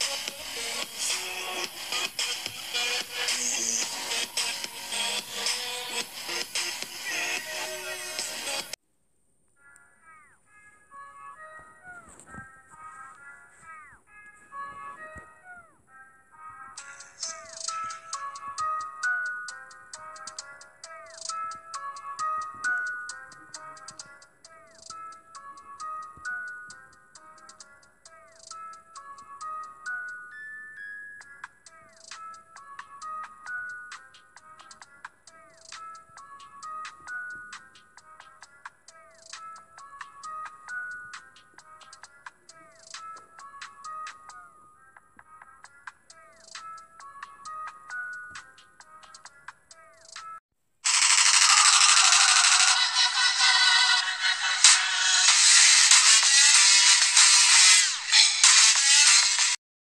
you.